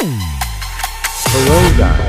Hello guys.